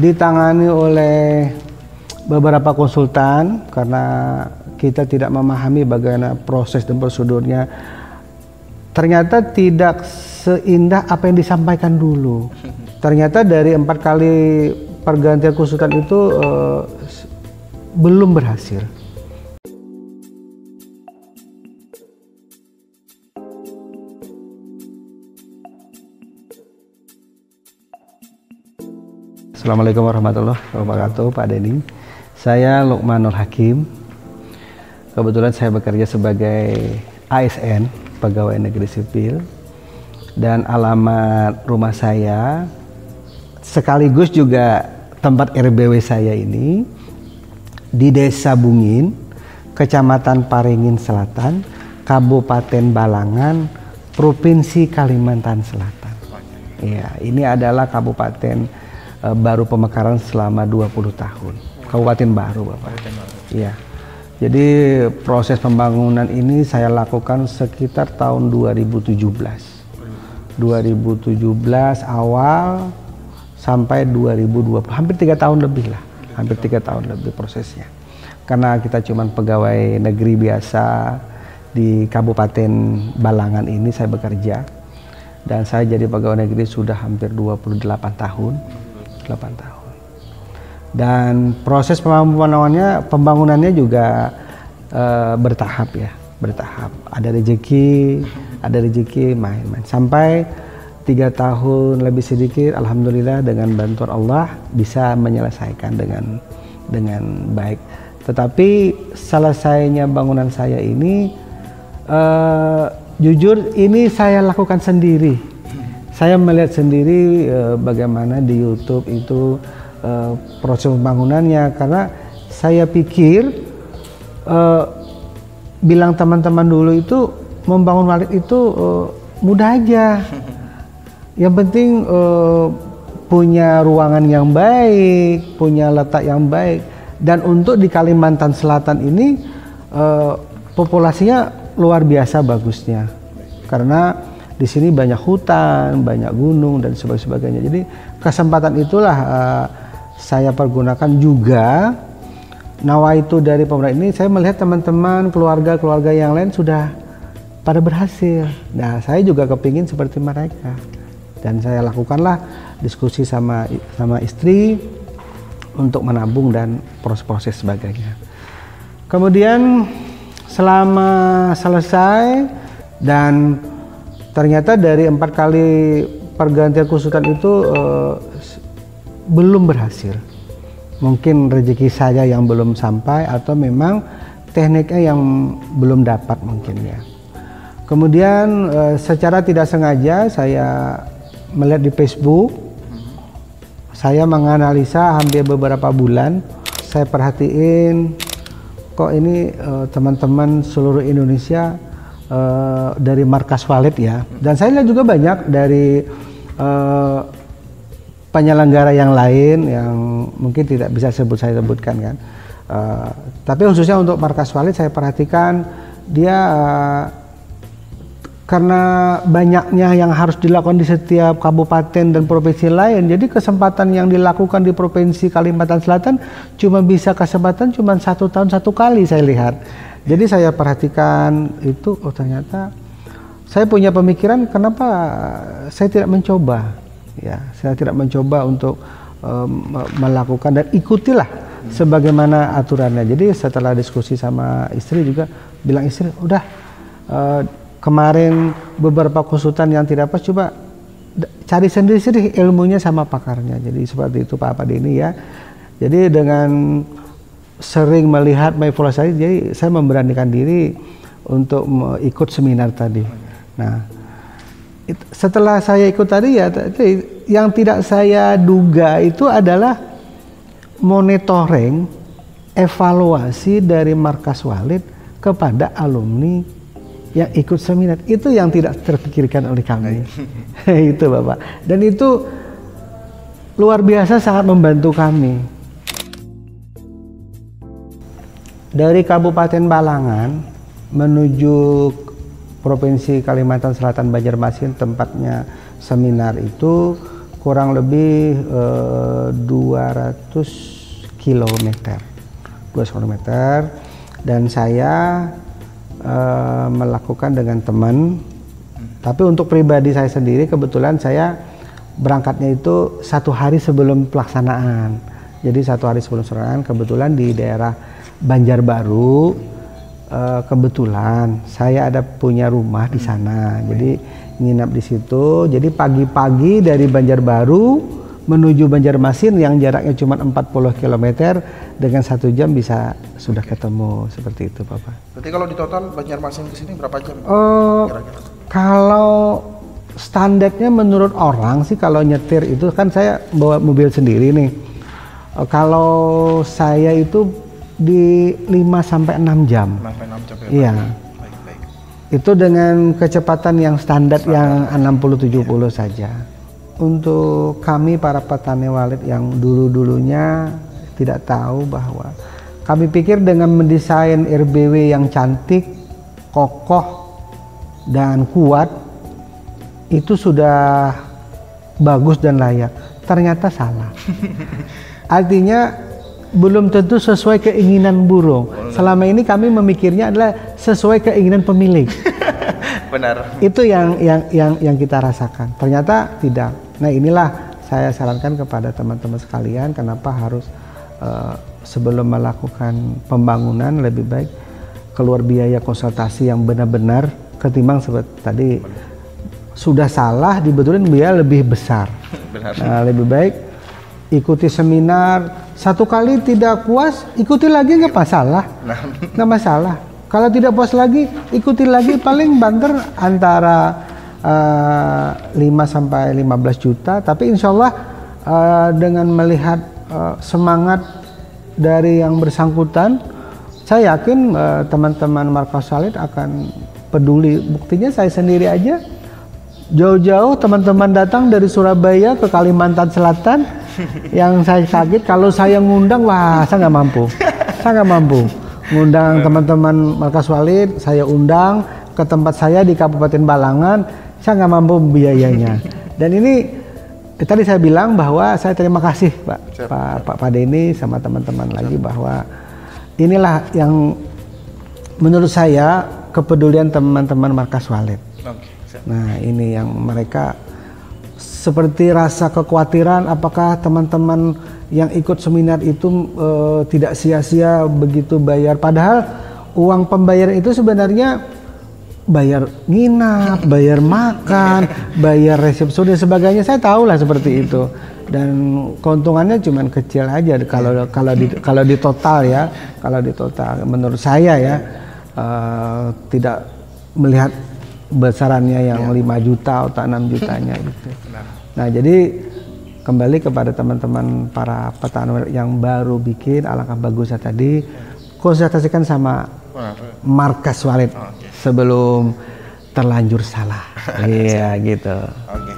ditangani oleh beberapa konsultan karena kita tidak memahami bagaimana proses dan prosedurnya. Ternyata tidak seindah apa yang disampaikan dulu. Ternyata dari empat kali pergantian konsultan itu uh, belum berhasil Assalamualaikum warahmatullahi wabarakatuh Pak Denny. Saya Lukmanul Hakim. Kebetulan saya bekerja sebagai ASN Pegawai Negeri Sipil. Dan alamat rumah saya Sekaligus juga tempat RBW saya ini Di Desa Bungin Kecamatan Paringin Selatan Kabupaten Balangan Provinsi Kalimantan Selatan. Ya, ini adalah kabupaten uh, baru pemekaran selama 20 tahun. Kabupaten baru, Bapak. Iya. Jadi proses pembangunan ini saya lakukan sekitar tahun 2017. 2017 awal sampai 2020, hampir tiga tahun lebih lah, hampir tiga tahun lebih prosesnya. Karena kita cuma pegawai negeri biasa di Kabupaten Balangan ini saya bekerja dan saya jadi pegawai negeri sudah hampir 28 tahun 8 tahun. Dan proses pembangunannya pembangunannya juga uh, bertahap ya, bertahap. Ada rezeki, ada rezeki main-main sampai tiga tahun lebih sedikit, alhamdulillah dengan bantuan Allah bisa menyelesaikan dengan dengan baik. Tetapi selesainya bangunan saya ini uh, jujur ini saya lakukan sendiri saya melihat sendiri uh, bagaimana di YouTube itu uh, proses pembangunannya karena saya pikir uh, bilang teman-teman dulu itu membangun walid itu mudah aja. Yang penting punya ruangan yang baik, punya letak yang baik. Dan untuk di Kalimantan Selatan ini populasinya luar biasa bagusnya. Karena di sini banyak hutan, banyak gunung dan sebagainya. Jadi kesempatan itulah uh, saya pergunakan juga nawa itu dari pemerintah ini saya melihat teman-teman keluarga-keluarga yang lain sudah pada berhasil. Nah, saya juga kepingin seperti mereka. Dan saya lakukanlah diskusi sama sama istri untuk menabung dan proses-proses sebagainya. Kemudian selama selesai dan ternyata dari empat kali pergantian konsultan itu uh, belum berhasil. Mungkin rezeki saya yang belum sampai atau memang tekniknya yang belum dapat mungkin ya. Kemudian uh, secara tidak sengaja saya melihat di Facebook, saya menganalisa hampir beberapa bulan, saya perhatiin kok ini uh, teman-teman seluruh Indonesia uh, dari markas Walid ya. Dan saya lihat juga banyak dari uh, penyelenggara yang lain yang mungkin tidak bisa sebut saya sebutkan kan. Uh, tapi khususnya untuk markas Walid saya perhatikan dia uh, karena banyaknya yang harus dilakukan di setiap kabupaten dan provinsi lain, jadi kesempatan yang dilakukan di provinsi Kalimantan Selatan cuma bisa kesempatan cuma satu tahun satu kali saya lihat. Jadi saya perhatikan itu, oh ternyata saya punya pemikiran kenapa saya tidak mencoba, ya saya tidak mencoba untuk um, melakukan dan ikutilah sebagaimana aturannya. Jadi setelah diskusi sama istri juga bilang istri, udah uh, kemarin beberapa konsultan yang tidak pas coba cari sendiri-sendiri ilmunya sama pakarnya. Jadi seperti itu Pak Padi ini ya. Jadi dengan sering melihat manipulasi jadi saya memberanikan diri untuk ikut seminar tadi. Nah, setelah saya ikut tadi ya yang tidak saya duga itu adalah monitoring evaluasi dari markas Walid kepada alumni yang ikut seminar. Itu yang tidak terpikirkan oleh kami. Itu bapak. Dan itu luar biasa sangat membantu kami Dari Kabupaten Balangan menuju Provinsi Kalimantan Selatan Banjarmasin tempatnya seminar itu kurang lebih eh, 200 kilometer. 200 kilometer. Dan saya eh, melakukan dengan teman. Tapi untuk pribadi saya sendiri kebetulan saya berangkatnya itu satu hari sebelum pelaksanaan jadi satu hari sebelum pelaksanaan kebetulan di daerah Banjarbaru eh, kebetulan saya ada punya rumah di sana jadi nginap di situ. Jadi pagi-pagi dari Banjarbaru menuju Banjarmasin yang jaraknya cuma 40 km dengan satu jam bisa sudah ketemu seperti itu, Bapak. Berarti kalau di total Banjarmasin ke sini berapa jam? Oh, kalau standarnya menurut orang sih kalau nyetir itu kan saya bawa mobil sendiri nih. Uh, kalau saya itu di 5 sampai 6 jam. 5 sampai 6 jam ya. Iya. Itu dengan kecepatan yang standar, standar. yang 60-70 saja. Untuk kami para petani walid yang dulu-dulunya tidak tahu bahwa kami pikir dengan mendesain RBW yang cantik, kokoh, dan kuat itu sudah bagus dan layak. Ternyata salah. Artinya belum tentu sesuai keinginan burung. Selama ini kami memikirnya adalah sesuai keinginan pemilik. Benar. Itu yang yang yang yang kita rasakan. Ternyata tidak. Nah, inilah saya sarankan kepada teman-teman sekalian kenapa harus uh, sebelum melakukan pembangunan lebih baik keluar biaya konsultasi yang benar-benar ketimbang seperti tadi sudah salah dibetulin biaya lebih besar. Benar. Nah, lebih baik ikuti seminar. Satu kali tidak puas ikuti lagi nggak masalah. Nah. nggak masalah. Kalau tidak puas lagi ikuti lagi. Paling banter antara uh, eh, 5 sampai 15 juta. Tapi insya Allah uh, dengan melihat uh, semangat dari yang bersangkutan saya yakin teman-teman Markas Salid akan peduli. Buktinya saya sendiri aja. Jauh-jauh teman-teman datang dari Surabaya ke Kalimantan Selatan yang saya kaget kalau saya ngundang wah saya nggak mampu. Saya nggak mampu. Ngundang teman-teman Markas Walid saya undang ke tempat saya di Kabupaten Balangan saya nggak mampu biayanya. Dan ini eh, tadi saya bilang bahwa saya terima kasih Pak Pak Pak Pak Denny sama teman-teman lagi bahwa inilah yang menurut saya kepedulian teman-teman Markas Walid. Nah, ini yang mereka seperti rasa kekhawatiran apakah teman-teman yang ikut seminar itu e, tidak sia-sia begitu bayar padahal uang pembayaran itu sebenarnya bayar nginap, bayar makan, bayar resepsi dan sebagainya. Saya tahu lah seperti itu. Dan keuntungannya cuma kecil aja kalau kalau di kalau di total ya, kalau di total menurut saya ya uh, tidak melihat besarannya yang ya. 5 juta atau 6 jutanya gitu. Nah, jadi kembali kepada teman-teman para petani yang baru bikin alangkah bagusnya tadi konsultasikan sama markas Walid sebelum terlanjur salah. Iya gitu. Oke.